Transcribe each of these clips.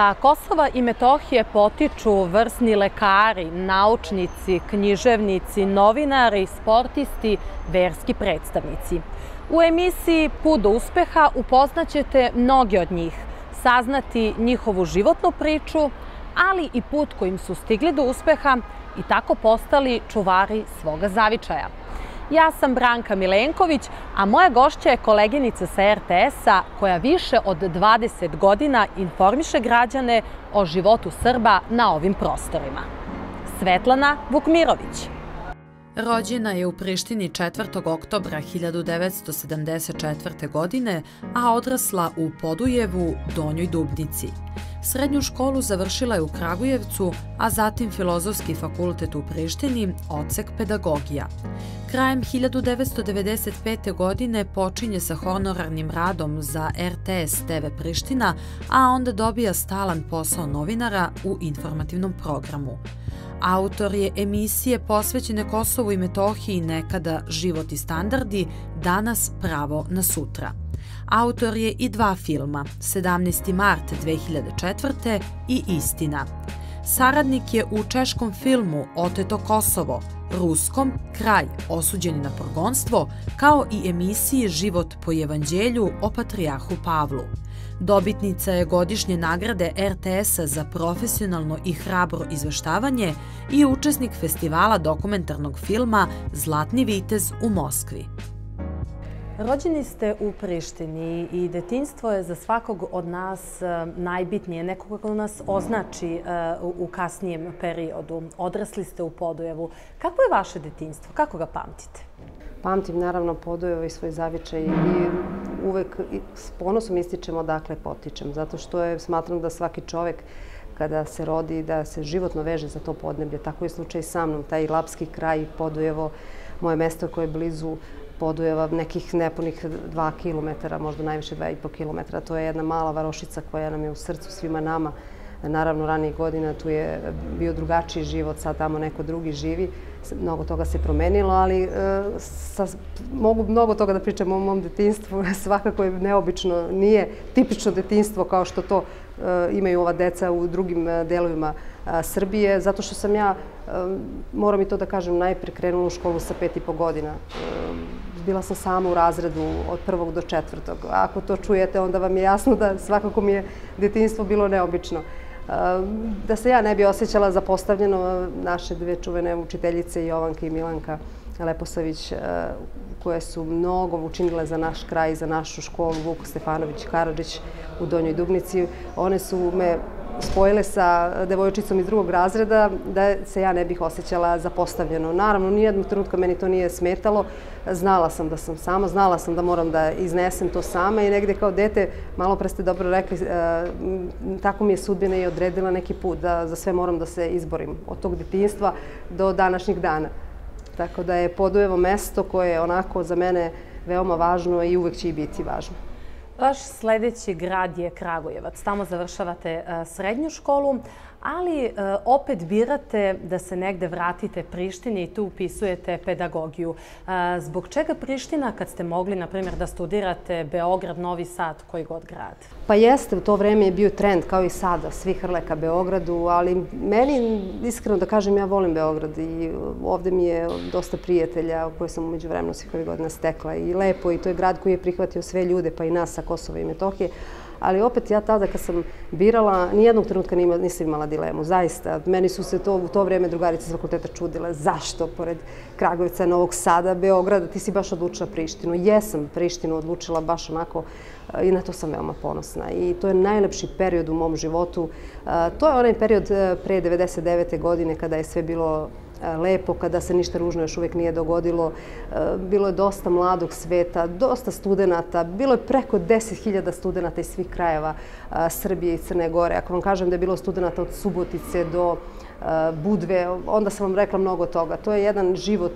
Sa Kosova i Metohije potiču vrsni lekari, naučnici, književnici, novinari, sportisti, verski predstavnici. U emisiji Put do uspeha upoznaćete mnogi od njih, saznati njihovu životnu priču, ali i put kojim su stigli do uspeha i tako postali čuvari svoga zavičaja. Ja sam Branka Milenković, a moja gošća je koleginica sa RTS-a koja više od 20 godina informiše građane o životu Srba na ovim prostorima. Svetlana Vukmirović. Rođena je u Prištini 4. oktobra 1974. godine, a odrasla u Podujevu, Donjoj Dubnici. Srednju školu završila je u Kragujevcu, a zatim Filozofski fakultet u Prištini, odsek pedagogija. Krajem 1995. godine počinje sa honorarnim radom za RTS TV Priština, a onda dobija stalan posao novinara u informativnom programu. Autor je emisije posvećene Kosovu i Metohiji nekada Život i standardi, danas Pravo na sutra. Autor je i dva filma, 17. mart 2004. i Istina. Saradnik je u češkom filmu Oteto Kosovo, ruskom Kraj, osuđeni na progonstvo, kao i emisiji Život po evanđelju o Patrijahu Pavlu. Dobitnica je godišnje nagrade RTS-a za profesionalno i hrabro izveštavanje i učesnik festivala dokumentarnog filma Zlatni vitez u Moskvi. Rođeni ste u Prištini i detinstvo je za svakog od nas e, najbitnije, nekog ko nas označi e, u kasnijem periodu. Odrasli ste u Podujevu. Kako je vaše detinstvo? Kako ga pamtite? Pamtim naravno Podujevo i svoj zavičaj i uvek s ponosom ističem odakle potičem, zato što je, smatram da svaki čovek kada se rodi, da se životno veže za to podneblje. Tako je slučaj sa mnom, taj Lapski kraj, Podujevo, moje mesto koje je blizu Podujeva, nekih nepunih 2 km, možda najviše 2,5 km. To je jedna mala varošica koja nam je u srcu svima nama. Naravno, ranijih godina tu je bio drugačiji život, sad tamo neko drugi živi. Mnogo toga se promenilo, ali e, mogu mnogo toga da pričam o mom detinstvu. Svakako je neobično, nije tipično detinstvo kao što to e, imaju ova deca u drugim e, delovima Srbije, zato što sam ja, moram i to da kažem, najpre krenula u školu sa pet i po godina bila sam sama u razredu od prvog do četvrtog. Ako to čujete, onda vam je jasno da svakako mi je detinstvo bilo neobično. Ehm, da se ja ne bi osjećala zapostavljeno, naše dve čuvene učiteljice, Jovanka i Milanka Leposavić, eh, koje su mnogo učinile za naš kraj, za našu školu, Vuko Stefanović Karadžić u Donjoj Dubnici, one su me spojile sa devojčicom iz drugog razreda, da se ja ne bih osjećala zapostavljeno. Naravno, nijednog trenutka meni to nije smetalo. Znala sam da sam sama, znala sam da moram da iznesem to sama i negde kao dete, malo pre ste dobro rekli, e, tako mi je sudbina i odredila neki put da za sve moram da se izborim od tog detinstva do današnjih dana. Tako da je Podujevo mesto koje je onako za mene veoma važno i uvek će i biti važno. Vaš sledeći grad je Kragujevac. Tamo završavate e, srednju školu, ali e, opet birate da se negde vratite Prištini i tu upisujete pedagogiju. E, zbog čega Priština kad ste mogli, na primjer, da studirate Beograd, Novi Sad, koji god grad? Pa jeste, u to vreme je bio trend, kao i sada, svi hrle ka Beogradu, ali meni, iskreno da kažem, ja volim Beograd i ovde mi je dosta prijatelja koje sam umeđu vremenu svih ovih godina stekla i lepo i to je grad koji je prihvatio sve ljude, pa i nas sa Kosova i Metohije ali opet ja tada kad sam birala, nijednog trenutka nisam imala dilemu, zaista. Meni su se to u to vreme drugarice s fakulteta čudile, zašto pored Kragujevca, Novog Sada, Beograda, ti si baš odlučila Prištinu. Jesam Prištinu odlučila baš onako eh, i na to sam veoma ponosna. I to je najlepši period u mom životu. Eh, to je onaj period eh, pre 99. godine kada je sve bilo lepo, kada se ništa ružno još uvijek nije dogodilo. Bilo je dosta mladog sveta, dosta studenta, bilo je preko 10.000 studenta iz svih krajeva Srbije i Crne Gore. Ako vam kažem da je bilo studenta od Subotice do Budve, onda sam vam rekla mnogo toga. To je jedan život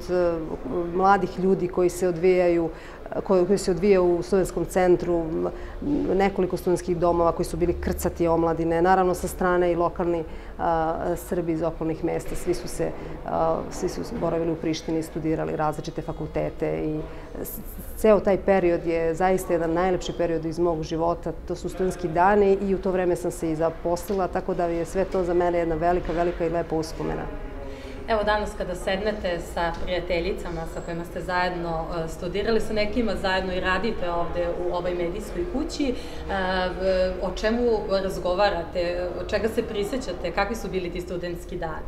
mladih ljudi koji se odvijaju koji se odvija u studentskom centru, nekoliko studentskih domova koji su bili krcati omladine, naravno sa strane i lokalni Srbi iz okolnih mesta, svi su se, svi su boravili u Prištini, studirali različite fakultete i ceo taj period je zaista jedan najlepši period iz mog života. To su studentski dani i u to vreme sam se i zaposlila, tako da je sve to za mene jedna velika, velika i lepa uspomena. Evo danas kada sednete sa prijateljicama sa kojima ste zajedno e, studirali, sa nekima zajedno i radite ovde u ovoj medijskoj kući, e, o čemu razgovarate, o čega se prisjećate, kakvi su bili ti studentski dani?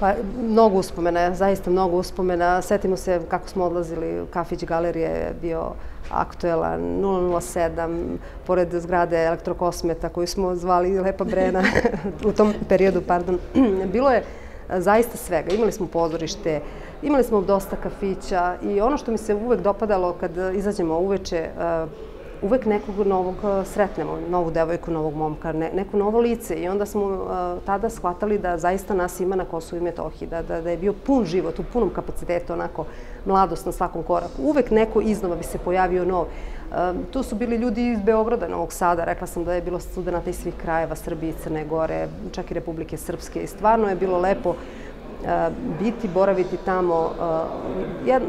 Pa, mnogo uspomena, zaista mnogo uspomena. Setimo se kako smo odlazili, kafić galerije je bio aktuelan, 007, pored zgrade elektrokosmeta koju smo zvali Lepa Brena u tom periodu, pardon. Bilo je zaista svega. Imali smo pozorište, imali smo dosta kafića i ono što mi se uvek dopadalo kad izađemo uveče, e, uvek nekog novog e, sretnemo, novu devojku, novog momka, ne, neko novo lice i onda smo uh, tada shvatali da zaista nas ima na Kosovu i Metohiji, da, da, da je bio pun život, u punom kapacitetu, onako mladost na svakom koraku. Uvek neko iznova bi se pojavio nov. Tu su bili ljudi iz Beograda, Novog Sada, rekla sam da je bilo studenta iz svih krajeva, Srbije, Crne Gore, čak i Republike Srpske i stvarno je bilo lepo biti, boraviti tamo. Ja,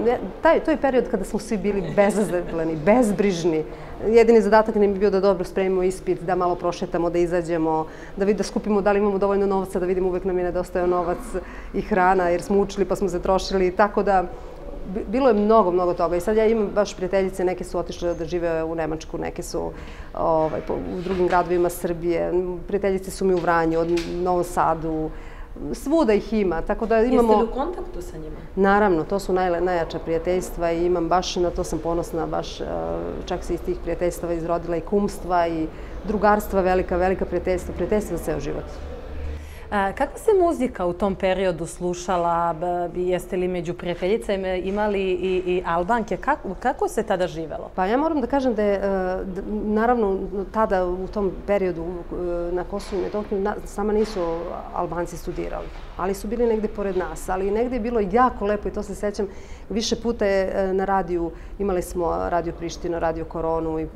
taj, to je period kada smo svi bili bezazleni, bezbrižni. Jedini zadatak nam je bio da dobro spremimo ispit, da malo prošetamo, da izađemo, da vidi, da skupimo da li imamo dovoljno novca, da vidimo uvek nam je nedostajao novac i hrana, jer smo učili pa smo se trošili. Tako da, bilo je mnogo, mnogo toga. I sad ja imam baš prijateljice, neke su otišle da žive u Nemačku, neke su ovaj, u drugim gradovima Srbije. Prijateljice su mi u Vranju, u Novom Sadu, svuda ih ima, tako da imamo... Jeste li u kontaktu sa njima? Naravno, to su naj, najjača prijateljstva i imam baš, na to sam ponosna, baš e, čak se iz tih prijateljstava izrodila i kumstva i drugarstva, velika, velika prijateljstva, prijateljstva ceo život. Kakva se muzika u tom periodu slušala? Jeste li među prijateljicama imali i, i Albanke? Kako, kako se tada živelo? Pa ja moram da kažem da je, e, naravno, tada u tom periodu e, na Kosovu i Metohiju sama nisu Albanci studirali, ali su bili negde pored nas. Ali negde je bilo jako lepo i to se sećam. Više puta je e, na radiju, imali smo Radio Prištino, Radio Koronu i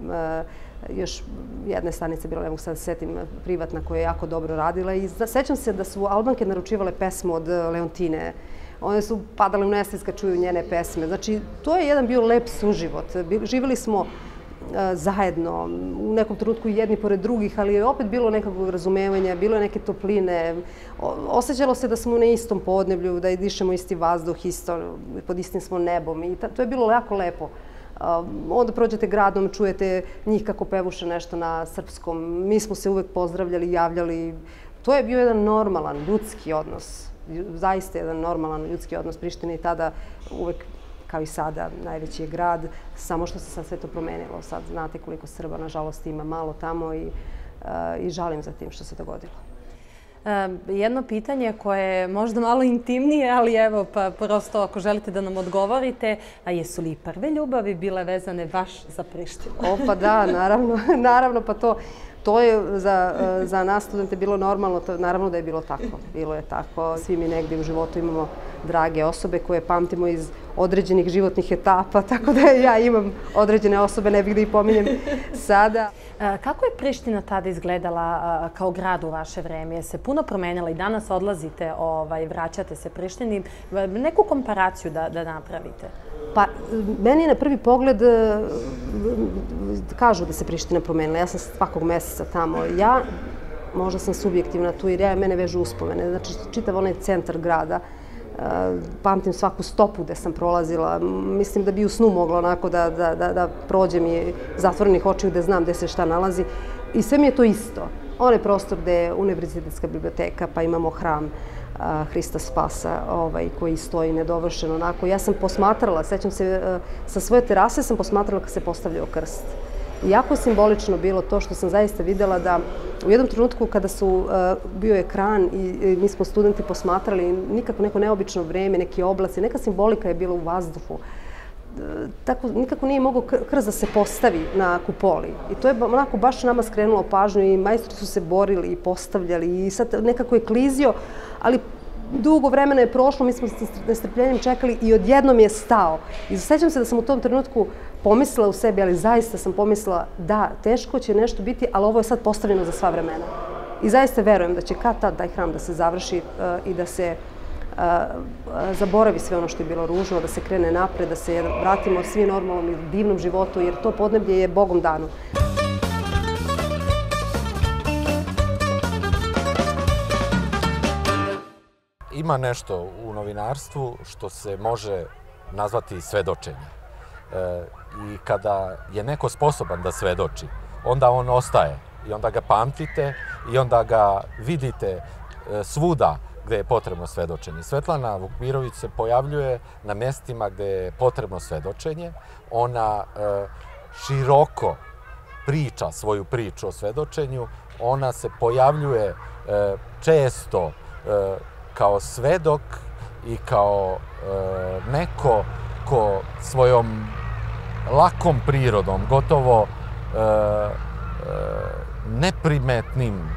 još jedna stanica bila, ne mogu sad da setim, privatna koja je jako dobro radila i sećam se da su Albanke naručivale pesmu od eh, Leontine. One su padale u nesvijest kad čuju njene pesme. Znači, to je jedan bio lep suživot. Živeli smo eh, zajedno, u nekom trenutku jedni pored drugih, ali je opet bilo nekakvog razumevanja, bilo je neke topline. Osećalo se da smo na istom podneblju, da dišemo isti vazduh, isto, pod istim smo nebom i to je bilo jako lepo. Onda prođete gradom, čujete njih kako pevuše nešto na srpskom. Mi smo se uvek pozdravljali, javljali. To je bio jedan normalan, ljudski odnos. Zaista jedan normalan ljudski odnos Prištine i tada uvek kao i sada, najveći je grad, samo što se sad sve to promenilo. Sad znate koliko Srba, nažalost, ima malo tamo i, i žalim za tim što se dogodilo jedno pitanje koje je možda malo intimnije, ali evo, pa prosto ako želite da nam odgovorite, a jesu li prve ljubavi bile vezane baš za Prištinu? O, pa da, naravno, naravno, pa to, to je za, za nas studente bilo normalno, to, naravno da je bilo tako. Bilo je tako. Svi mi negdje u životu imamo drage osobe koje pamtimo iz određenih životnih etapa, tako da ja imam određene osobe, ne bih da ih pominjem sada. Kako je Priština tada izgledala kao grad u vaše vreme? Je se puno promenila i danas odlazite, ovaj, vraćate se Prištini. Neku komparaciju da, da napravite? Pa, meni na prvi pogled e, kažu da se Priština promenila. Ja sam svakog meseca tamo. Ja, možda sam subjektivna tu jer ja mene vežu uspomene. Znači, čitav onaj centar grada pamtim svaku stopu gde sam prolazila. Mislim da bi u snu mogla onako da, da, da, da prođem i zatvorenih očiju gde znam gde se šta nalazi. I sve mi je to isto. Onaj prostor gde je univerzitetska biblioteka, pa imamo hram Hrista Spasa ovaj, koji stoji nedovršen onako. Ja sam posmatrala, sećam se, sa svoje terase sam posmatrala kad se postavljao krst jako simbolično bilo to što sam zaista videla da u jednom trenutku kada su uh, bio ekran i, mi smo studenti posmatrali nikako neko neobično vreme, neki oblaci, neka simbolika je bila u vazduhu. E, tako, nikako nije mogao krz da se postavi na kupoli. I to je onako baš nama skrenulo pažnju i majstori su se borili i postavljali i sad nekako je klizio, ali dugo vremena je prošlo, mi smo s nestrpljenjem čekali i odjednom je stao. I sećam se da sam u tom trenutku pomislila u sebi, ali zaista sam pomislila da, teško će nešto biti, ali ovo je sad postavljeno za sva vremena. I zaista verujem da će kad tad taj hram da se završi uh, i da se zaboravi sve ono što je bilo ružno, da se krene napred, da se vratimo svi normalnom i divnom životu, jer to podneblje je Bogom dano. Ima nešto u novinarstvu što se može nazvati svedočenje. E, I kada je neko sposoban da svedoči, onda on ostaje i onda ga pamtite i onda ga vidite e, svuda gde je potrebno svedočenje. Svetlana Vukmirović se pojavljuje na mestima gde je potrebno svedočenje. Ona e, široko priča svoju priču o svedočenju. Ona se pojavljuje e, često e, kao svedok i kao e, neko ko svojom lakom prirodom, gotovo e, e, neprimetnim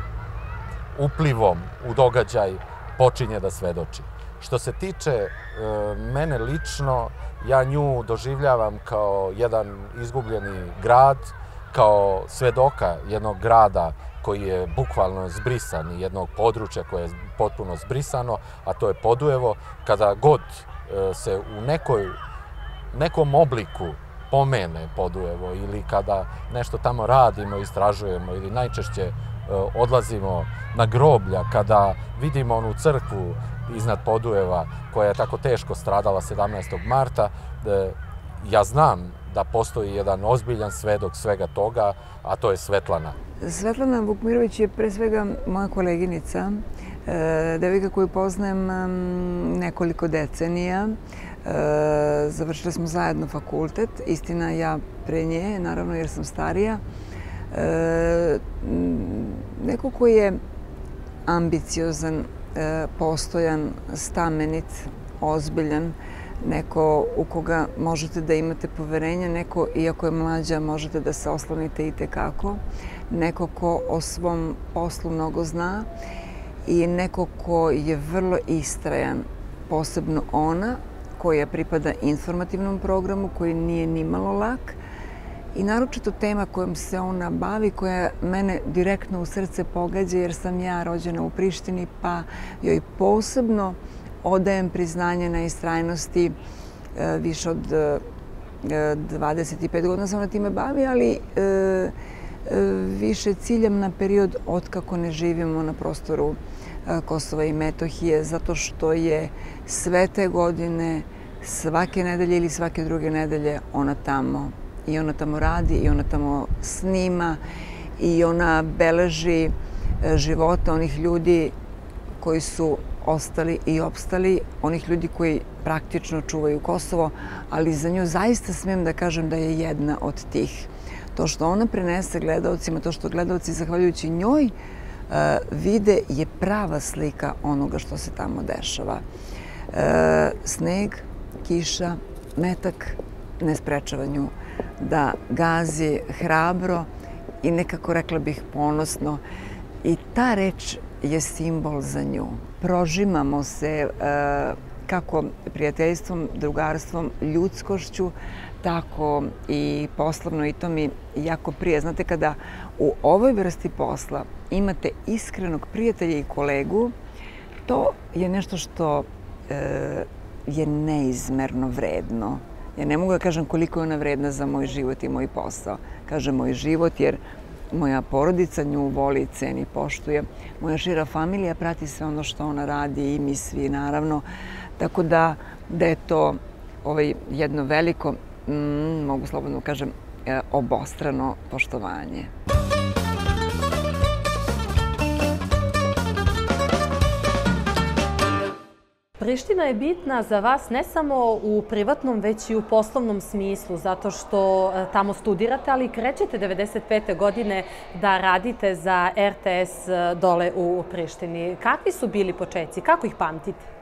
uplivom u događaj počinje da svedoči. Što se tiče e, mene lično, ja nju doživljavam kao jedan izgubljeni grad, kao svedoka jednog grada koji je bukvalno zbrisan i jednog područja koje je potpuno zbrisano, a to je Podujevo, kada god e, se u nekoj, nekom obliku pomene Podujevo ili kada nešto tamo radimo, istražujemo ili najčešće odlazimo na groblja, kada vidimo onu crkvu iznad Podujeva koja je tako teško stradala 17. marta, e, ja znam da postoji jedan ozbiljan svedok svega toga, a to je Svetlana. Svetlana Vukmirović je pre svega moja koleginica, e, devojka koju poznajem nekoliko decenija. E, završili smo zajedno fakultet, istina ja pre nje, naravno jer sam starija. E, neko koji je ambiciozan, postojan, stamenit, ozbiljan, neko u koga možete da imate poverenje, neko, iako je mlađa, možete da se oslonite i tekako, neko ko o svom poslu mnogo zna i neko ko je vrlo istrajan, posebno ona, koja pripada informativnom programu, koji nije nimalo lak, i naročito tema kojom se ona bavi, koja mene direktno u srce pogađa, jer sam ja rođena u Prištini, pa joj posebno odajem priznanje na istrajnosti e, više od 25 e, godina sam na time bavi, ali e, više ciljam na period otkako ne živimo na prostoru Kosova i Metohije, zato što je sve te godine, svake nedelje ili svake druge nedelje ona tamo. I ona tamo radi, i ona tamo snima, i ona beleži života onih ljudi koji su ostali i opstali, onih ljudi koji praktično čuvaju Kosovo, ali za nju zaista smijem da kažem da je jedna od tih. To što ona prenese gledalcima, to što gledalci, zahvaljujući njoj, e, vide je prava slika onoga što se tamo dešava. E, sneg, kiša, metak ne sprečava nju da gazi hrabro i nekako rekla bih ponosno. I ta reč je simbol za nju. Prožimamo se e, kako prijateljstvom, drugarstvom, ljudskošću, tako i poslovno i to mi jako prije. Znate, kada u ovoj vrsti posla imate iskrenog prijatelja i kolegu, to je nešto što e, je neizmerno vredno. Ja ne mogu da kažem koliko je ona vredna za moj život i moj posao. Kažem moj život jer moja porodica nju voli, ceni, poštuje. Moja šira familija prati sve ono što ona radi i mi svi naravno. Tako da, da je to ovaj, jedno veliko, mm, mogu slobodno kažem, e, obostrano poštovanje. Priština je bitna za vas ne samo u privatnom, već i u poslovnom smislu, zato što e, tamo studirate, ali krećete 95. godine da radite za RTS e, dole u Prištini. Kakvi su bili početci? Kako ih pamtite?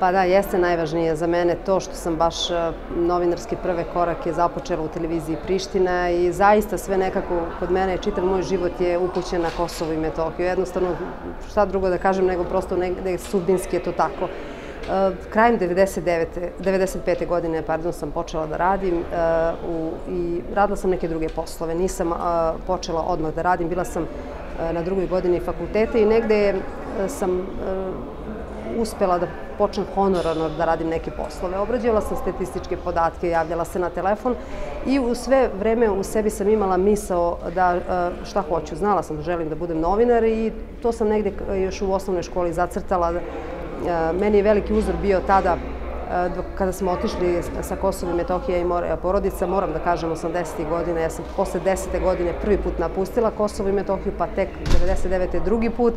Pa da, jeste najvažnije za mene to što sam baš e, novinarske prve korake započela u televiziji Priština i zaista sve nekako kod mene, čitav moj život je upućen na Kosovo i Metohiju. Jednostavno, šta drugo da kažem nego prosto negde sudbinski je to tako. Krajem 99. 95. godine pardon, sam počela da radim u, i radila sam neke druge poslove. Nisam počela odmah da radim, bila sam na drugoj godini fakulteta i negde sam uspela da počnem honorarno da radim neke poslove. Obrađivala sam statističke podatke, javljala se na telefon i u sve vreme u sebi sam imala misao da e, šta hoću. Znala sam da želim da budem novinar i to sam negde još u osnovnoj školi zacrtala. E, meni je veliki uzor bio tada kada smo otišli sa Kosova i Metohije i porodica, moram da kažem 80. godine, ja sam posle 10. godine prvi put napustila Kosovo i Metohiju, pa tek 99. drugi put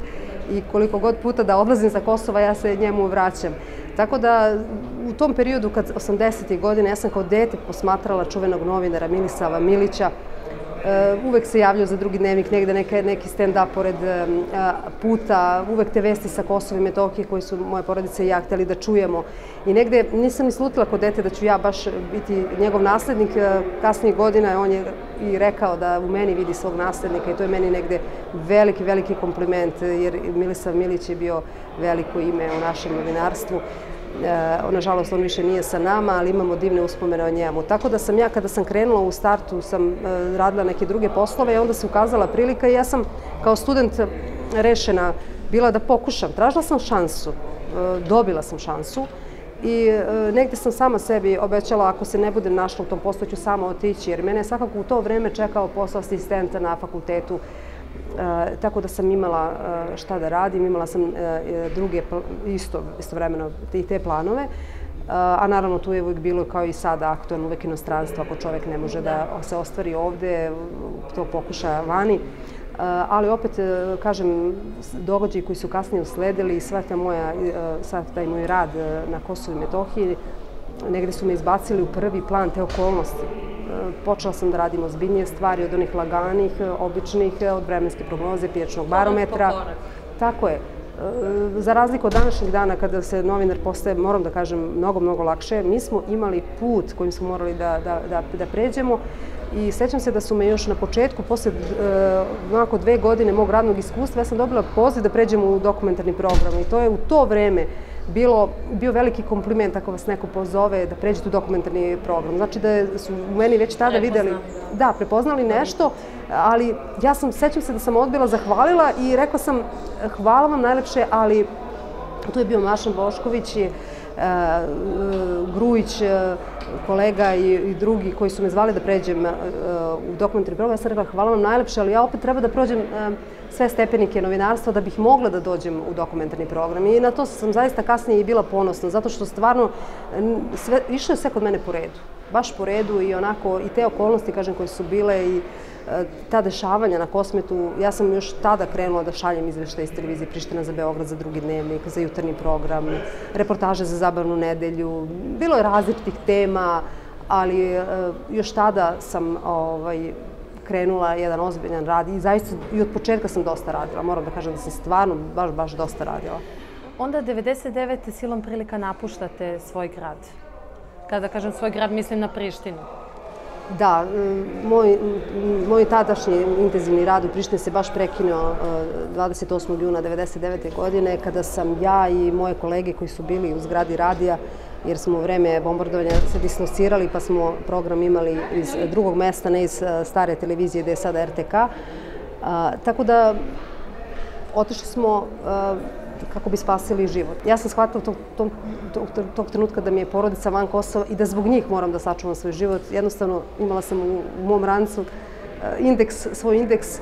i koliko god puta da odlazim sa Kosova, ja se njemu vraćam. Tako da u tom periodu, kad 80. godine, ja sam kao dete posmatrala čuvenog novinara Milisava Milića, uvek se javljao za drugi dnevnik, negde neke, neki stand-up pored eh, puta, uvek te vesti sa Kosova i Metohije koji su moje porodice i ja hteli da čujemo. I negde nisam ni slutila kod dete da ću ja baš biti njegov naslednik. Eh, kasnije godina on je i rekao da u meni vidi svog naslednika i to je meni negde veliki, veliki kompliment jer Milisav Milić je bio veliko ime u našem novinarstvu. E, nažalost, on više nije sa nama, ali imamo divne uspomene o njemu. Tako da sam ja, kada sam krenula u startu, sam e, radila neke druge poslove i onda se ukazala prilika i ja sam kao student rešena bila da pokušam. Tražila sam šansu, e, dobila sam šansu i negde sam sama sebi obećala ako se ne budem našla u tom poslu ću sama otići, jer mene je svakako u to vreme čekao posao asistenta na fakultetu E, tako da sam imala e, šta da radim, imala sam e, druge isto, istovremeno i te planove. A naravno tu je uvijek bilo kao i sada aktualno uvek inostranstvo, ako čovek ne može da se ostvari ovde, to pokuša vani. Ali opet, kažem, događaji koji su kasnije usledili i sva ta moja, sva taj moj rad na Kosovu i Metohiji, negde su me izbacili u prvi plan te okolnosti počela sam da radim ozbiljnije stvari od onih laganih, običnih, od vremenske prognoze, pijačnog barometra. Tako je. E, za razliku od današnjeg dana kada se novinar postaje, moram da kažem, mnogo, mnogo lakše, mi smo imali put kojim smo morali da, da, da, da pređemo i sećam se da su me još na početku, posle uh, dve godine mog radnog iskustva, ja sam dobila poziv da pređem u dokumentarni program i to je u to vreme bilo, bio veliki kompliment ako vas neko pozove da pređete u dokumentarni program. Znači da su u meni već tada videli, da, prepoznali nešto, ali ja sam, sećam se da sam odbila, zahvalila i rekla sam hvala vam najlepše, ali tu je bio Mašan Bošković i Grujić, kolega i, i drugi koji su me zvali da pređem u dokumentarni program, ja sam rekla hvala vam najlepše, ali ja opet treba da prođem sve stepenike novinarstva da bih mogla da dođem u dokumentarni program. I na to sam zaista kasnije i bila ponosna, zato što stvarno sve, išlo je sve kod mene po redu. Baš po redu i onako, i te okolnosti, kažem, koje su bile i e, ta dešavanja na Kosmetu, ja sam još tada krenula da šaljem izveštaje iz televizije Priština za Beograd za drugi dnevnik, za jutarnji program, reportaže za zabavnu nedelju. Bilo je različitih tema, ali e, još tada sam ovaj, krenula jedan ozbiljan rad i zaista i od početka sam dosta radila. Moram da kažem da sam stvarno baš, baš dosta radila. Onda 99. silom prilika napuštate svoj grad. Kada kažem svoj grad, mislim na Prištinu. Da, moj, moj tadašnji intenzivni rad u Prištini se baš prekinuo 28. juna 99. godine kada sam ja i moje kolege koji su bili u zgradi radija jer smo u vreme bombardovanja se dislocirali pa smo program imali iz drugog mesta, ne iz e, stare televizije gde je sada RTK. A, tako da otišli smo a, e, kako bi spasili život. Ja sam shvatila tog, tog, tog, tog trenutka da mi je porodica van Kosova i da zbog njih moram da sačuvam svoj život. Jednostavno imala sam u, u mom rancu e, indeks, svoj indeks,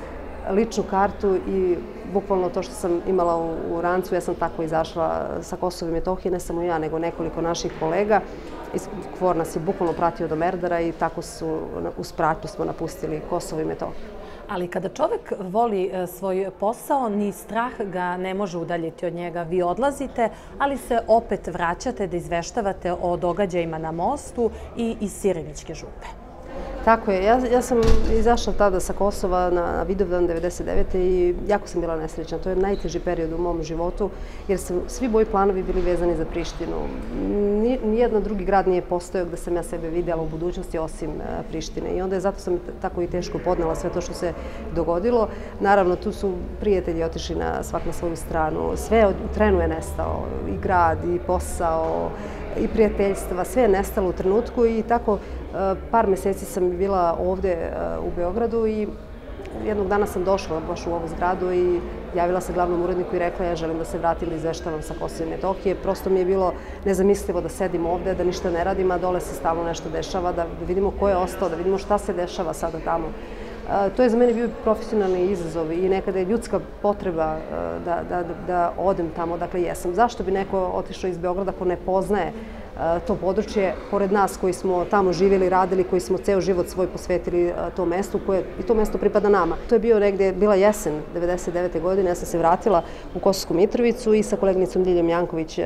ličnu kartu i bukvalno to što sam imala u, u rancu, ja sam tako izašla sa Kosova i Metohije, ne samo ja, nego nekoliko naših kolega. Kvor nas je bukvalno pratio do Merdara i tako su, uz pratnju smo napustili Kosovo i Metohiju. Ali kada čovek voli e, svoj posao, ni strah ga ne može udaljiti od njega. Vi odlazite, ali se opet vraćate da izveštavate o događajima na mostu i iz Sireničke župe. Tako je. Ja, ja sam izašla tada sa Kosova na, Vidovdan 99. i jako sam bila nesrećna. To je najteži period u mom životu jer sam, svi moji planovi bili vezani za Prištinu. Nijedan drugi grad nije postojao gde sam ja sebe videla u budućnosti osim uh, Prištine. I onda je zato sam tako i teško podnela sve to što se dogodilo. Naravno, tu su prijatelji otišli na svak na svoju stranu. Sve u trenu je nestao. I grad, i posao, i prijateljstva. Sve je nestalo u trenutku i tako par meseci sam bila ovde e, u Beogradu i jednog dana sam došla baš u ovu zgradu i javila se glavnom uredniku i rekla ja želim da se vratim da izveštavam sa Kosova i Metohije. Prosto mi je bilo nezamislivo da sedim ovde, da ništa ne radim, a dole se stalno nešto dešava, da vidimo ko je ostao, da vidimo šta se dešava sada tamo. To je za mene bio profesionalni izazov i nekada je ljudska potreba e, da, da, da odem tamo, dakle jesam. Zašto bi neko otišao iz Beograda ko ne poznaje to područje, pored nas koji smo tamo živjeli, radili, koji smo ceo život svoj posvetili tom mestu, koje i to mesto pripada nama. To je bio negde, bila jesen 99. godine, ja sam se vratila u Kosovsku Mitrovicu i sa kolegnicom Diljom Janković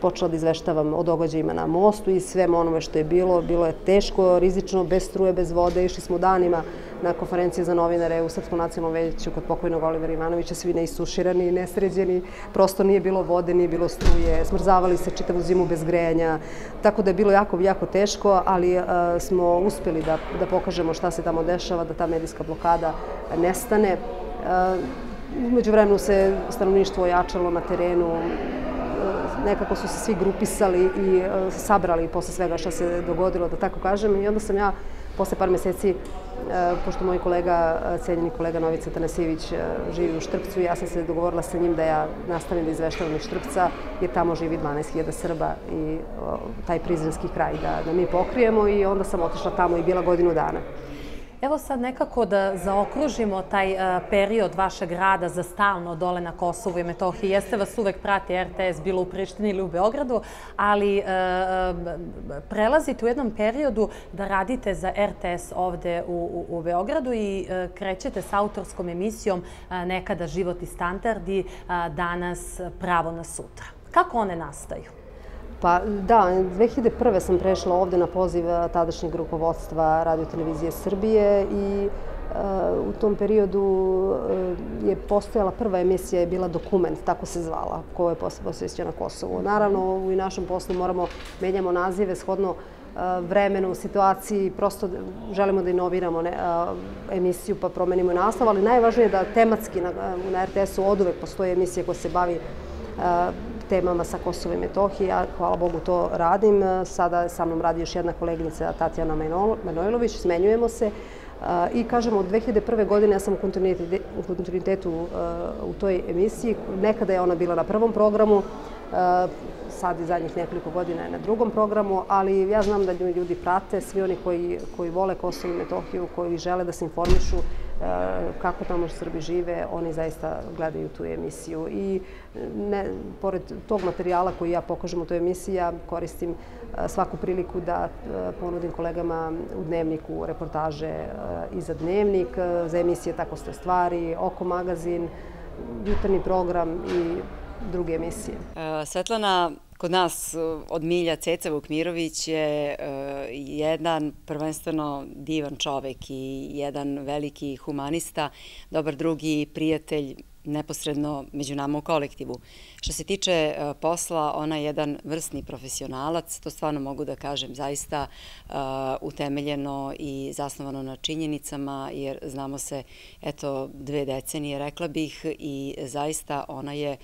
počela da izveštavam o događajima na mostu i svem onome što je bilo. Bilo je teško, rizično, bez struje, bez vode, išli smo danima na konferencije za novinare u Srpskom nacionalnom veću kod pokojnog Olivera Ivanovića, svi neisuširani, nesređeni, prosto nije bilo vode, nije bilo struje, smrzavali se čitavu zimu bez grejanja, tako da je bilo jako, jako teško, ali smo uspeli da, da pokažemo šta se tamo dešava, da ta medijska blokada nestane. Umeđu vremenu se stanovništvo ojačalo na terenu, nekako su se svi grupisali i sabrali posle svega što se dogodilo, da tako kažem. I onda sam ja posle par meseci, e, pošto moj kolega, e, cenjeni kolega Novica Tanasijević e, živi u Štrpcu, ja sam se dogovorila sa njim da ja nastavim da izveštavam iz Štrpca, jer tamo živi 12.000 Srba i taj prizrenski kraj da, da mi pokrijemo i onda sam otišla tamo i bila godinu dana. Evo sad nekako da zaokružimo taj uh, period vašeg rada za stalno dole na Kosovu i Metohiji. Jeste vas uvek prati RTS bilo u Prištini ili u Beogradu, ali uh, prelazite u jednom periodu da radite za RTS ovde u, u, u Beogradu i krećete sa autorskom emisijom Nekada život i standardi, danas pravo na sutra. Kako one nastaju? Pa da, 2001. sam prešla ovde na poziv tadašnjeg rukovodstva Radio Televizije Srbije i u tom periodu je postojala prva emisija, je bila Dokument, tako se zvala, koja je posle posvećena Kosovu. Naravno, u našem poslu moramo, menjamo nazive shodno vremenu, situaciji, prosto želimo da inoviramo emisiju pa promenimo naslov, ali najvažnije je da tematski na, na RTS-u od uvek postoje emisija koja se bavi temama sa Kosova i Metohije. Ja, hvala Bogu, to radim. Sada sa mnom radi još jedna koleginica Tatjana Manojlović. Smenjujemo se. I kažem, od 2001. godine ja sam u kontinuitetu u toj emisiji. Nekada je ona bila na prvom programu, sad i zadnjih nekoliko godina je na drugom programu, ali ja znam da ljudi prate, svi oni koji, koji vole Kosovo i Metohiju, koji žele da se informišu kako tamo Srbi žive, oni zaista gledaju tu emisiju. I ne, pored tog materijala koji ja pokažem u toj emisiji, ja koristim svaku priliku da ponudim kolegama u dnevniku reportaže i za dnevnik, za emisije Tako ste stvari, Oko magazin, jutarnji program i druge emisije. Svetlana, Kod nas od Milja Ceca Vukmirović je uh, jedan prvenstveno divan čovek i jedan veliki humanista, dobar drugi prijatelj neposredno među nama u kolektivu. Što se tiče e, posla, ona je jedan vrstni profesionalac, to stvarno mogu da kažem zaista e, utemeljeno i zasnovano na činjenicama, jer znamo se, eto, dve decenije, rekla bih, i zaista ona je e,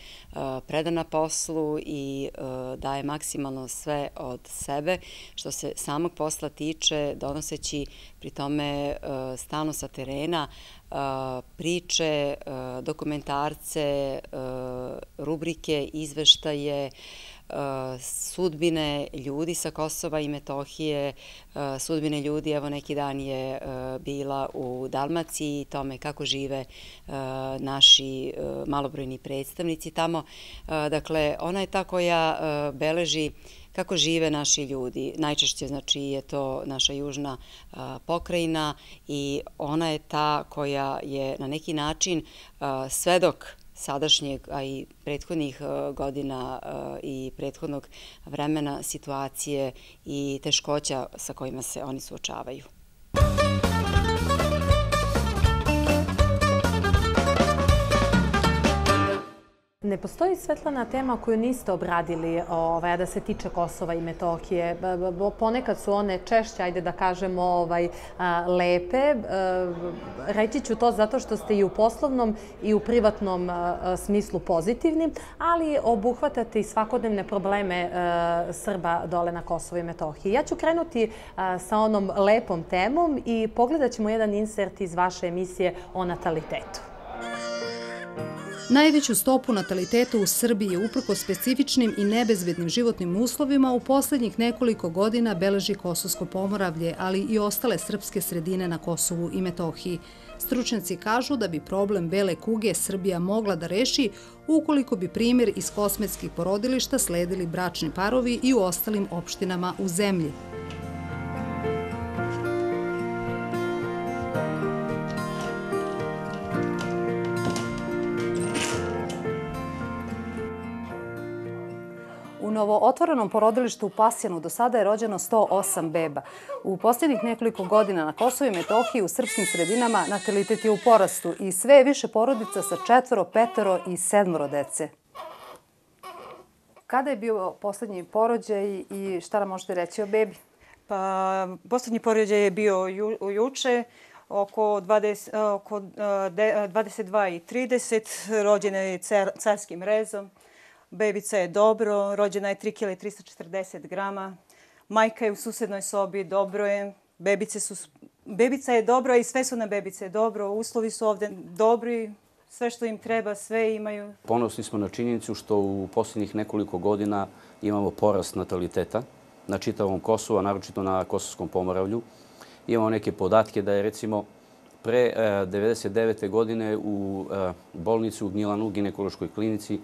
predana poslu i daje maksimalno sve od sebe, što se samog posla tiče, donoseći pri tome stalno sa terena priče, dokumentarce, rubrike, izveštaje, sudbine ljudi sa Kosova i Metohije, sudbine ljudi, evo neki dan je bila u Dalmaciji, tome kako žive naši malobrojni predstavnici tamo. Dakle, ona je ta koja beleži kako žive naši ljudi. Najčešće znači je to naša južna pokrajina i ona je ta koja je na neki način svedok sadašnjeg, a i prethodnih godina i prethodnog vremena situacije i teškoća sa kojima se oni suočavaju. Ne postoji svetlana tema koju niste obradili, ovaj, da se tiče Kosova i Metohije. Ponekad su one češće, ajde da kažemo, ovaj, lepe. Reći ću to zato što ste i u poslovnom i u privatnom smislu pozitivni, ali obuhvatate i svakodnevne probleme Srba dole na Kosovo i Metohiji. Ja ću krenuti sa onom lepom temom i pogledat ćemo jedan insert iz vaše emisije o natalitetu. Najveću stopu nataliteta u Srbiji uprko specifičnim i nebezbednim životnim uslovima u poslednjih nekoliko godina beleži Kosovsko pomoravlje, ali i ostale srpske sredine na Kosovu i Metohiji. Stručnjaci kažu da bi problem bele kuge Srbija mogla da reši ukoliko bi primjer iz kosmetskih porodilišta sledili bračni parovi i u ostalim opštinama u zemlji. Novo otvorenom porodilištu u Pasjanu do sada je rođeno 108 beba. U posljednjih nekoliko godina na Kosovo i Metohiji u srpskim sredinama natalitet je u porastu i sve je više porodica sa četvoro, petero i sedmoro dece. Kada je bio poslednji porođaj i šta nam možete reći o bebi? Pa, poslednji porođaj je bio ju, juče, oko, 20, oko 22 i 30, rođena je carskim rezom. Bebica je dobro, rođena je 3 kg 340 grama. Majka je u susednoj sobi, dobro je. Bebice su, bebica je dobro i sve su na bebice dobro. Uslovi su ovde dobri, sve što im treba, sve imaju. Ponosni smo na činjenicu što u posljednjih nekoliko godina imamo porast nataliteta na čitavom Kosovu, a naročito na Kosovskom pomoravlju. Imamo neke podatke da je recimo pre 99. godine u bolnici u Gnjilanu, ginekološkoj klinici,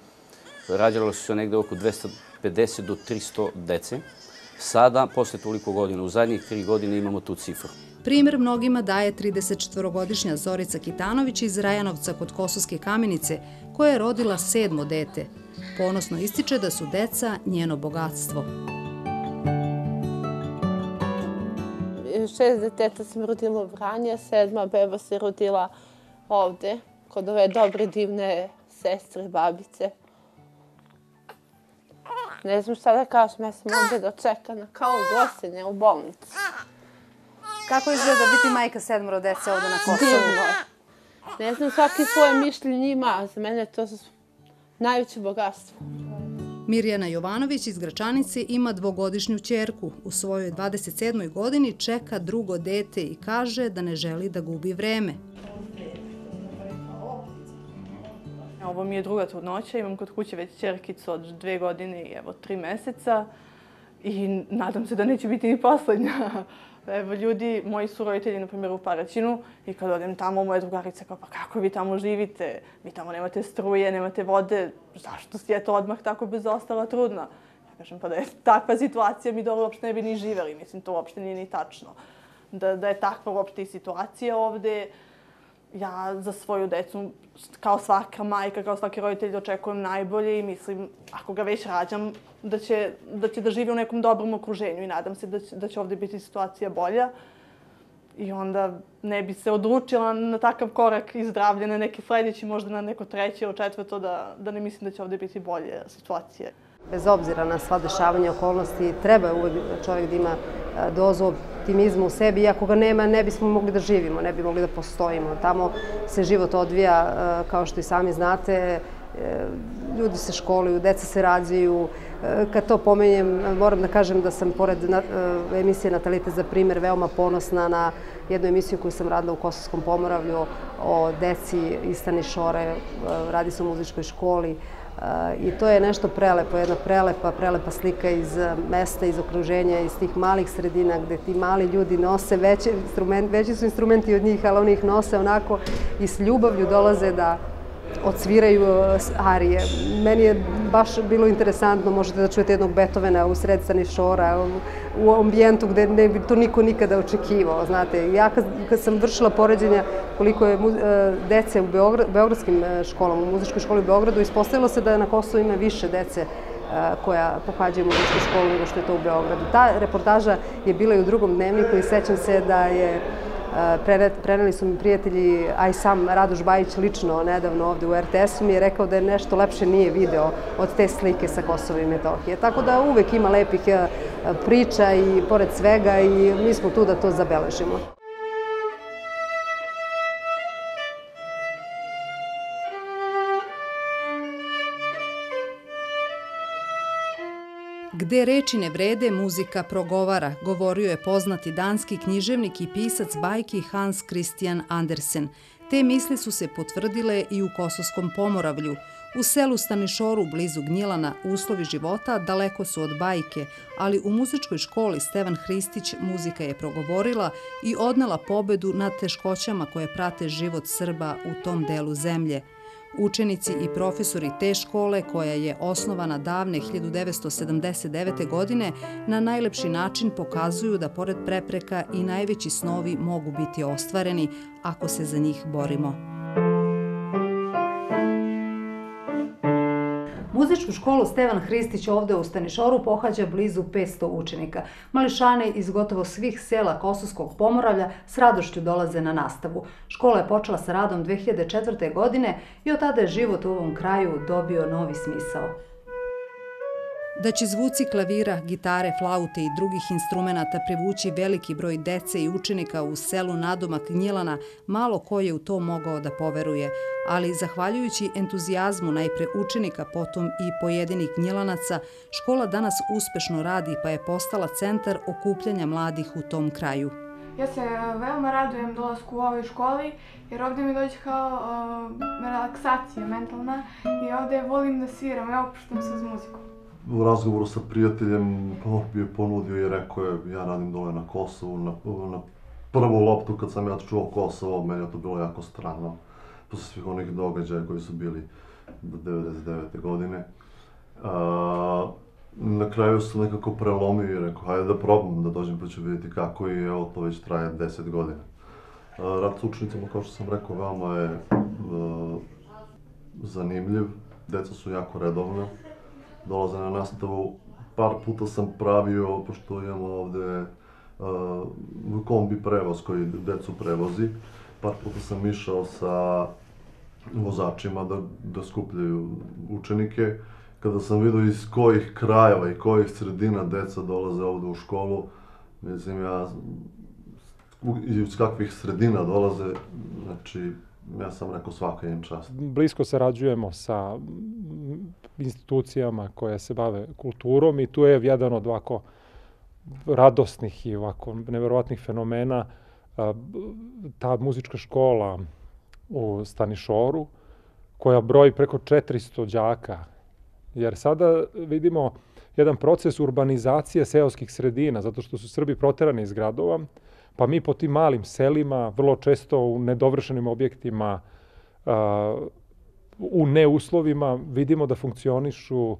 rađalo su se negde oko 250 do 300 dece. Sada, posle toliko godina, u zadnjih tri godine imamo tu cifru. Primer mnogima daje 34-godišnja Zorica Kitanović iz Rajanovca kod Kosovske kamenice, koja je rodila sedmo dete. Ponosno ističe da su deca njeno bogatstvo. Šest deteta sam rodila u Vranje, sedma beba se rodila ovde, kod ove dobre divne sestre, babice. Ne znam šta da kažem, ja sam ovde dočekana kao gostinja u bolnici. Kako izgleda biti majka sedmoro dece ovde na Kosovu? Ne znam, svaki svoje mišljenje ima, za mene je to najveće bogatstvo. Mirjana Jovanović iz Gračanice ima dvogodišnju čerku. U svojoj 27. godini čeka drugo dete i kaže da ne želi da gubi vreme. Ovo mi je druga trudnoća, imam kod kuće već čerkicu od dve godine i evo tri meseca i nadam se da neće biti ni poslednja. Evo, ljudi, moji su roditelji, na primjer, u Paraćinu i kad odem tamo, moja drugarica kao, pa kako vi tamo živite? Vi tamo nemate struje, nemate vode, zašto si to odmah tako bez ostala trudna? Ja kažem, pa da je takva situacija, mi dole uopšte ne bi ni živeli, mislim, to uopšte nije ni tačno. Da, da je takva uopšte i situacija ovde, ja za svoju decu, kao svaka majka, kao svaki roditelj, očekujem najbolje i mislim, ako ga već rađam, da će da, će da živi u nekom dobrom okruženju i nadam se da će, da će ovde biti situacija bolja. I onda ne bi se odlučila na takav korak i zdravlje na neki sledeći, možda na neko treće ili četvrto, da, da ne mislim da će ovde biti bolje situacije. Bez obzira na sva dešavanja okolnosti, treba uvek čovjek da ima e, dozu optimizma u sebi. Iako ga nema, ne bismo mogli da živimo, ne bi mogli da postojimo. Tamo se život odvija, e, kao što i sami znate, e, ljudi se školuju, deca se rađaju. Kad to pomenjem, moram da kažem da sam pored emisije Natalite za primer veoma ponosna na jednu emisiju koju sam radila u Kosovskom pomoravlju o deci iz Stanišore. Radi se o muzičkoj školi. I to je nešto prelepo, jedna prelepa, prelepa slika iz eh, mesta, iz okruženja, iz tih malih sredina gde ti mali ljudi nose veće instrument, veći su instrumenti od njih, ali oni ih nose onako i s ljubavlju dolaze da odsviraju arije. Meni je baš bilo interesantno, možete da čujete jednog Beethovena u sred Stanišora, u ambijentu gde ne bi to niko nikada očekivao, znate. Ja kad, kad sam vršila poređenja koliko je dece u Beograd, beogradskim školama, u muzičkoj školi u Beogradu, ispostavilo se da na Kosovu ima više dece koja pohađaju muzičku školu nego što je to u Beogradu. Ta reportaža je bila i u drugom dnevniku i sećam se da je Preneli su mi prijatelji, a i sam Radoš Bajić lično nedavno ovde u RTS-u mi je rekao da je nešto lepše nije video od te slike sa Kosova i Metohije. Tako da uvek ima lepih priča i pored svega i mi smo tu da to zabeležimo. Gde reči ne vrede, muzika progovara, govorio je poznati danski književnik i pisac bajki Hans Christian Andersen. Te misli su se potvrdile i u Kosovskom pomoravlju. U selu Stanišoru, blizu Gnjilana, uslovi života daleko su od bajke, ali u muzičkoj školi Stevan Hristić muzika je progovorila i odnela pobedu nad teškoćama koje prate život Srba u tom delu zemlje – Učenici i profesori te škole, koja je osnovana davne 1979. godine, na najlepši način pokazuju da pored prepreka i najveći snovi mogu biti ostvareni ako se za njih borimo. Muzičku školu Stevan Hristić ovde u Stanišoru pohađa blizu 500 učenika. Mališane iz gotovo svih sela Kosovskog pomoravlja s radošću dolaze na nastavu. Škola je počela sa radom 2004. godine i od tada je život u ovom kraju dobio novi smisao da će zvuci klavira, gitare, flaute i drugih instrumenta privući veliki broj dece i učenika u selu nadomak Gnjilana, malo ko je u to mogao da poveruje, ali zahvaljujući entuzijazmu najpre učenika, potom i pojedinih Gnjilanaca, škola danas uspešno radi pa je postala centar okupljanja mladih u tom kraju. Ja se veoma radujem dolasku u ovoj školi, jer ovde mi dođe kao uh, relaksacija mentalna i ovde volim da sviram i opuštam se uz muziku u razgovoru sa prijateljem on bi je ponudio i rekao je ja radim dole na Kosovu, na, na prvu loptu kad sam ja čuo Kosovo, meni je to bilo jako strano, posle svih onih događaja koji su bili do 99. godine. A, na kraju sam nekako prelomio i rekao, hajde da probam, da dođem pa ću vidjeti kako i evo to već traje 10 godina. Rad s učenicama, kao što sam rekao, veoma je a, zanimljiv, deca su jako redovna, dolaze na nastavu. Par puta sam pravio, pošto imamo ovde uh, kombi prevoz koji decu prevozi, par puta sam išao sa vozačima da, da skupljaju učenike. Kada sam vidio iz kojih krajeva i kojih sredina deca dolaze ovde u školu, mislim ja iz kakvih sredina dolaze, znači ja sam rekao svaka im čast. Blisko sarađujemo sa institucijama koje se bave kulturom i tu je jedan od ovako radosnih i ovako neverovatnih fenomena ta muzička škola u Stanišoru koja broji preko 400 đaka. Jer sada vidimo jedan proces urbanizacije seoskih sredina, zato što su Srbi proterani iz gradova, pa mi po tim malim selima, vrlo često u nedovršenim objektima, u neuslovima vidimo da funkcionišu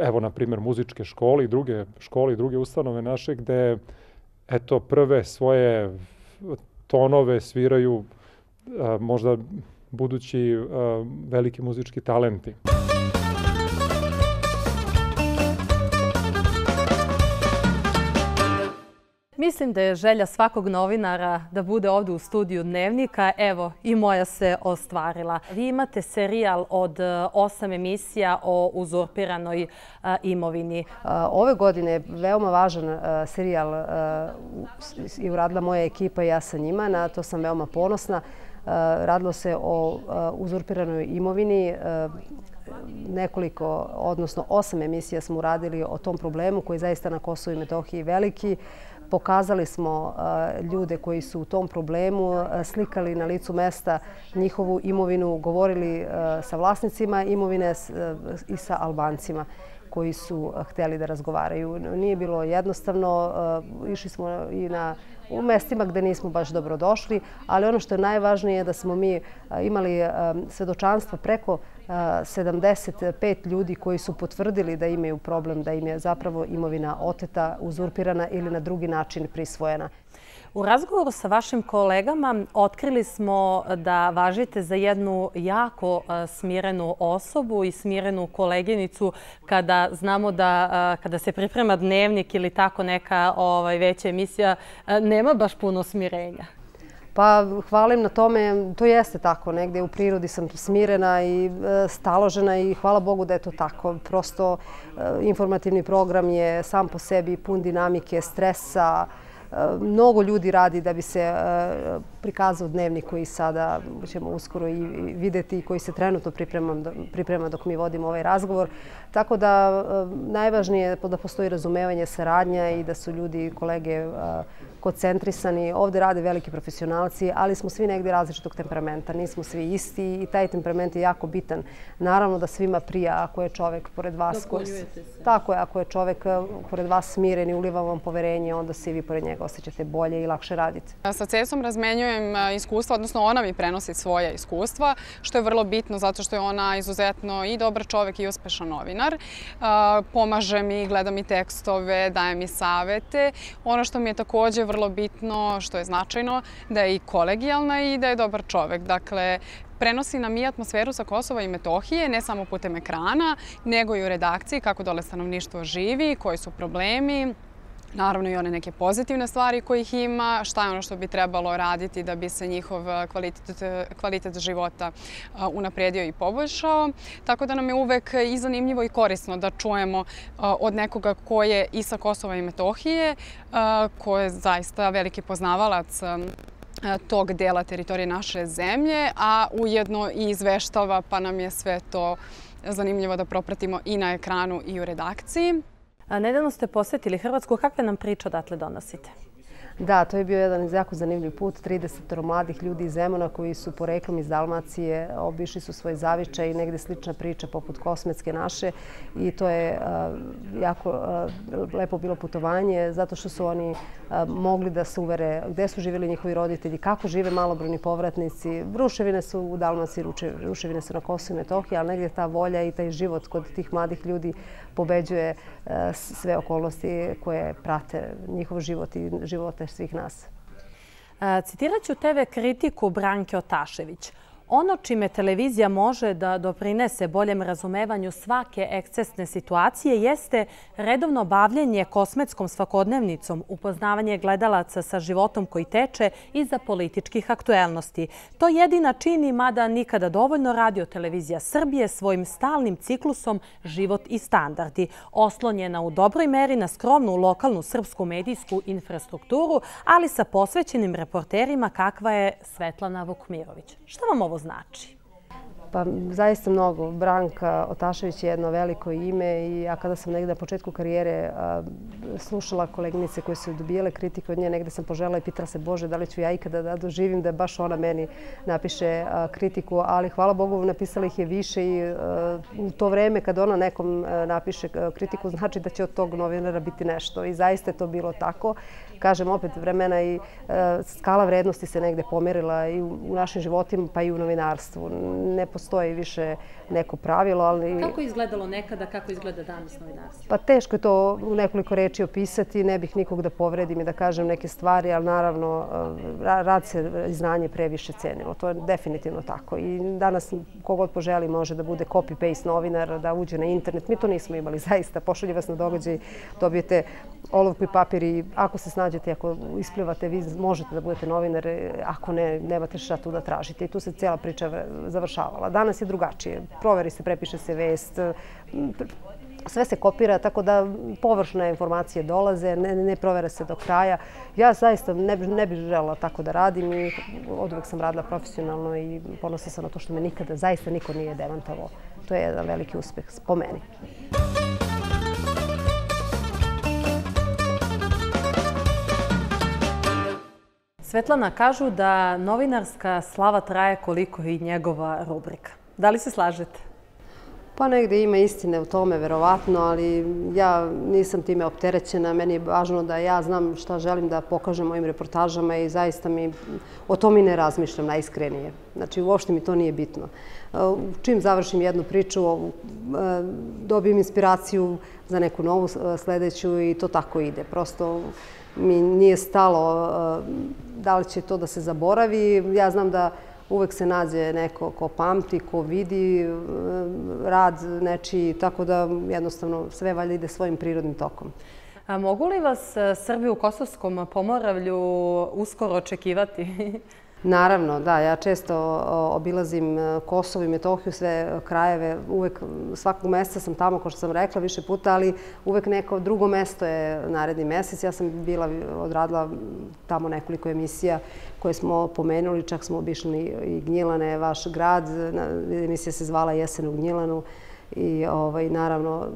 evo na primjer muzičke škole i druge škole i druge ustanove naše gde eto prve svoje tonove sviraju možda budući veliki muzički talenti. Mislim da je želja svakog novinara da bude ovde u studiju Dnevnika. Evo, i moja se ostvarila. Vi imate serijal od e, osam emisija o uzurpiranoj e, imovini. E, ove godine je veoma važan serijal i uradila moja ekipa i ja sa njima. Na to sam veoma ponosna. Radilo se o uzurpiranoj imovini nekoliko, odnosno osam emisija smo uradili o tom problemu koji je zaista na Kosovo i Metohiji veliki. Pokazali smo e, ljude koji su u tom problemu, e, slikali na licu mesta njihovu imovinu, govorili e, sa vlasnicima imovine i sa Albancima. koji su hteli da razgovaraju. Nije bilo jednostavno, išli smo i na u mestima gde nismo baš dobro došli, ali ono što je najvažnije je da smo mi imali svedočanstvo preko 75 ljudi koji su potvrdili da imaju problem, da im je zapravo imovina oteta, uzurpirana ili na drugi način prisvojena. U razgovoru sa vašim kolegama otkrili smo da važite za jednu jako smirenu osobu i smirenu koleginicu kada znamo da kada se priprema dnevnik ili tako neka ovaj, veća emisija, nema baš puno smirenja. Pa hvalim na tome, to jeste tako, negde u prirodi sam smirena i e, staložena i hvala Bogu da je to tako. Prosto e, informativni program je sam po sebi pun dinamike, stresa, Mnogo ljudi radi da bi se e, prikazao dnevnik koji sada ćemo uskoro i videti i koji se trenutno priprema dok mi vodimo ovaj razgovor. Tako da e, najvažnije je da postoji razumevanje, saradnja i da su ljudi, kolege e, koncentrisani. Ovde rade veliki profesionalci, ali smo svi negde različitog temperamenta. Nismo svi isti i taj temperament je jako bitan. Naravno da svima prija ako je čovek pored vas... Dokoljujete se. Tako je, ako je čovek pored vas smiren i uliva vam poverenje, onda se i vi pored njega njega osjećate bolje i lakše radite. Sa Cesom razmenjujem iskustva, odnosno ona mi prenosi svoje iskustva, što je vrlo bitno zato što je ona izuzetno i dobar čovek i uspešan novinar. Pomaže mi, gleda mi tekstove, daje mi savete. Ono što mi je takođe vrlo bitno, što je značajno, da je i kolegijalna i da je dobar čovek. Dakle, prenosi nam i atmosferu sa Kosova i Metohije, ne samo putem ekrana, nego i u redakciji, kako dole stanovništvo živi, koji su problemi, naravno i one neke pozitivne stvari kojih ima, šta je ono što bi trebalo raditi da bi se njihov kvalitet, kvalitet života unapredio i poboljšao. Tako da nam je uvek i zanimljivo i korisno da čujemo od nekoga ko je i sa Kosova i Metohije, ko je zaista veliki poznavalac tog dela teritorije naše zemlje, a ujedno i izveštava pa nam je sve to zanimljivo da propratimo i na ekranu i u redakciji. Nedavno ste posetili Hrvatsku. Kakve nam priče odatle donosite? Da, to je bio jedan jako zanimljiv put. 30 mladih ljudi iz Zemuna koji su poreklom iz Dalmacije, obišli su svoj zavičaj i negde slična priča poput Kosmetske naše i to je jako lepo bilo putovanje zato što su oni mogli da se uvere gde su živjeli njihovi roditelji, kako žive malobrojni povratnici. Ruševine su u Dalmaciji, ruševine su na Kosovo i Metohiji, ali negde ta volja i taj život kod tih mladih ljudi pobeđuje sve okolnosti koje prate njihov život i živote svih nas. Citirat ću TV kritiku Branke Otašević. Ono čime televizija može da doprinese boljem razumevanju svake ekscesne situacije jeste redovno bavljenje kosmetskom svakodnevnicom, upoznavanje gledalaca sa životom koji teče iza političkih aktuelnosti. To jedina čini, mada nikada dovoljno radio televizija Srbije svojim stalnim ciklusom Život i standardi, oslonjena u dobroj meri na skromnu lokalnu srpsku medijsku infrastrukturu, ali sa posvećenim reporterima kakva je Svetlana Vukmirović. Šta vam ovo znači? Pa zaista mnogo. Branka Otašević je jedno veliko ime i ja kada sam negde na početku karijere slušala koleginice koje su dobijale kritike od nje, negde sam požela i pitala se Bože da li ću ja ikada da doživim da baš ona meni napiše kritiku, ali hvala Bogu napisala ih je više i u to vreme kad ona nekom napiše kritiku znači da će od tog novinara biti nešto i zaista je to bilo tako kažem opet vremena i e, skala vrednosti se negde pomerila i u našim životima pa i u novinarstvu. Ne postoji više neko pravilo, ali... Kako je izgledalo nekada, kako izgleda danas novinarstvo? Pa teško je to u nekoliko reči opisati, ne bih nikog da povredim i da kažem neke stvari, ali naravno e, rad se i znanje previše cenilo. To je definitivno tako. I danas kogod poželi može da bude copy-paste novinar, da uđe na internet. Mi to nismo imali zaista. Pošalje vas na događaj, dobijete olovku i papir i ako se snađete, ako isplivate, vi možete da budete novinar, ako ne, nemate šta tu da tražite. I tu se cijela priča završavala. Danas je drugačije. Proveri se, prepiše se vest, sve se kopira, tako da površne informacije dolaze, ne, ne provere se do kraja. Ja zaista ne, ne bih žela tako da radim i od uvek sam radila profesionalno i ponosna sam na to što me nikada, zaista niko nije demantavao. To je jedan veliki uspeh po meni. Svetlana, kažu da novinarska slava traje koliko i njegova rubrika. Da li se slažete? Pa negde ima istine u tome, verovatno, ali ja nisam time opterećena. Meni je važno da ja znam šta želim da pokažem mojim reportažama i zaista mi o tom i ne razmišljam najiskrenije. Znači, uopšte mi to nije bitno. Čim završim jednu priču, dobijem inspiraciju za neku novu sledeću i to tako ide. Prosto mi nije stalo da li će to da se zaboravi. Ja znam da uvek se nađe neko ko pamti, ko vidi e, rad nečiji, tako da jednostavno sve valja ide svojim prirodnim tokom. A mogu li vas e, Srbi u Kosovskom pomoravlju uskoro očekivati? Naravno, da. Ja često obilazim e, Kosovo i Metohiju, sve krajeve. Uvek, svakog meseca sam tamo, kao što sam rekla više puta, ali uvek neko drugo mesto je naredni mesec. Ja sam bila, odradila tamo nekoliko emisija koje smo pomenuli, čak smo obišli i Gnjilane, vaš grad. Emisija se zvala Jesen u Gnjilanu i ovaj, naravno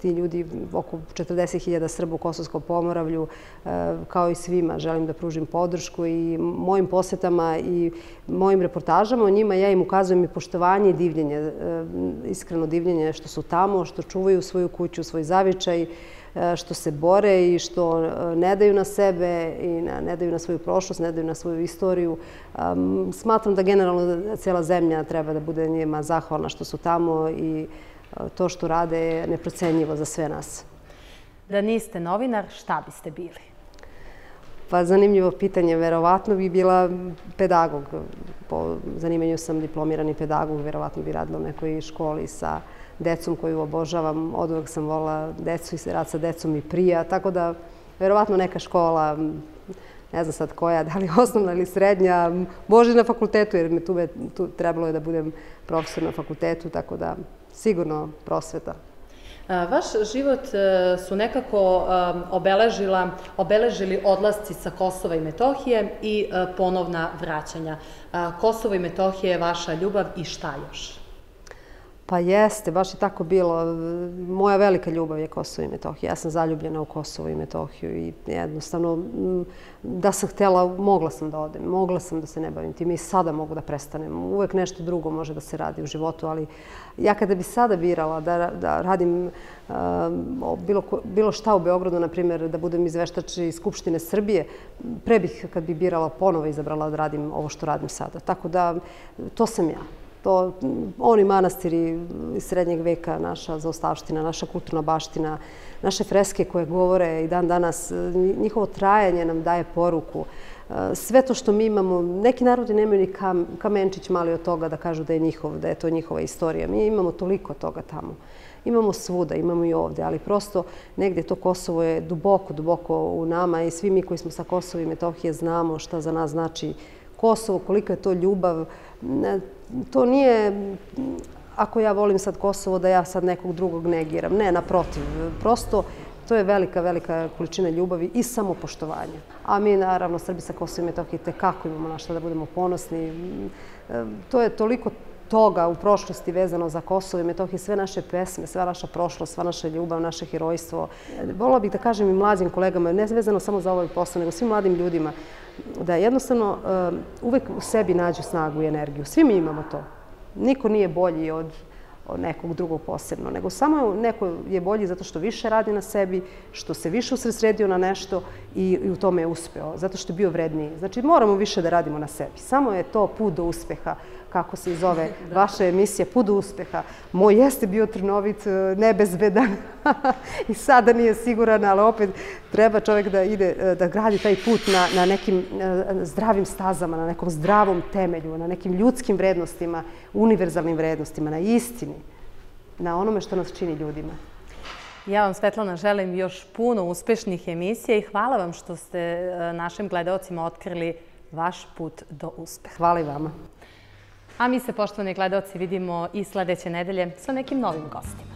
ti ljudi, oko 40.000 Srba u Kosovskom pomoravlju, e, kao i svima, želim da pružim podršku i mojim posetama i mojim reportažama o njima ja im ukazujem i poštovanje i divljenje, e, iskreno divljenje što su tamo, što čuvaju svoju kuću, svoj zavičaj, e, što se bore i što ne daju na sebe i ne daju na svoju prošlost, ne daju na svoju istoriju. Smatram da generalno cela zemlja treba da bude njima zahvalna što su tamo i to što rade je neprocenjivo za sve nas. Da niste novinar, šta biste bili? Pa zanimljivo pitanje. Verovatno bi bila pedagog. Po zanimanju sam diplomirani pedagog. Verovatno bi radila u nekoj školi sa decom koju obožavam. Od uvek sam volila decu i rad sa decom i prija. Tako da, verovatno neka škola, ne znam sad koja, da li osnovna ili srednja, može na fakultetu, jer me tu, tu trebalo je da budem profesor na fakultetu, tako da sigurno prosveta. Vaš život e, su nekako obeležila, obeležili odlasci sa Kosova i Metohije i e, ponovna vraćanja. Kosovo i Metohije je vaša ljubav i šta još? Pa jeste, baš je tako bilo. Moja velika ljubav je Kosovo i Metohija. Ja sam zaljubljena u Kosovo i Metohiju i jednostavno da sam htela, mogla sam da odem, mogla sam da se ne bavim tim i sada mogu da prestanem. Uvek nešto drugo može da se radi u životu, ali ja kada bi sada birala da, da radim bilo, bilo šta u Beogradu, na primjer, da budem izveštač iz Skupštine Srbije, pre bih kad bi birala ponovo izabrala da radim ovo što radim sada. Tako da, to sam ja to, oni manastiri iz srednjeg veka, naša zaostavština, naša kulturna baština, naše freske koje govore i dan danas, njihovo trajanje nam daje poruku. Sve to što mi imamo, neki narodi nemaju ni kamenčić mali od toga da kažu da je njihov, da je to njihova istorija. Mi imamo toliko toga tamo. Imamo svuda, imamo i ovde, ali prosto negde to Kosovo je duboko, duboko u nama i svi mi koji smo sa Kosova i Metohije znamo šta za nas znači Kosovo, kolika je to ljubav, to nije, ako ja volim sad Kosovo, da ja sad nekog drugog negiram. Ne, naprotiv. Prosto, to je velika, velika količina ljubavi i samopoštovanja. A mi, naravno, Srbi sa Kosovo i Metohije, tekako imamo na što da budemo ponosni. To je toliko toga u prošlosti vezano za Kosovo i Metohije, sve naše pesme, sva naša prošlost, sva naša ljubav, naše herojstvo. Volila bih da kažem i mlađim kolegama, ne vezano samo za ovaj posao, nego svim mladim ljudima, da jednostavno um, uvek u sebi nađu snagu i energiju. Svi mi imamo to. Niko nije bolji od nekog drugog posebno, nego samo neko je bolji zato što više radi na sebi, što se više usresredio na nešto i u tome je uspeo, zato što je bio vredniji. Znači, moramo više da radimo na sebi. Samo je to put do uspeha kako se zove vaša emisija, Put do uspeha. Moj jeste bio trnovit, e, nebezbedan i sada nije siguran, ali opet treba čovjek da ide, e, da gradi taj put na, na nekim e, zdravim stazama, na nekom zdravom temelju, na nekim ljudskim vrednostima, univerzalnim vrednostima, na istini, na onome što nas čini ljudima. Ja vam, Svetlana, želim još puno uspešnih emisija i hvala vam što ste našim gledalcima otkrili vaš put do uspeha. Hvala i vama. A mi se, poštovani gledalci, vidimo i sledeće nedelje sa nekim novim gostima.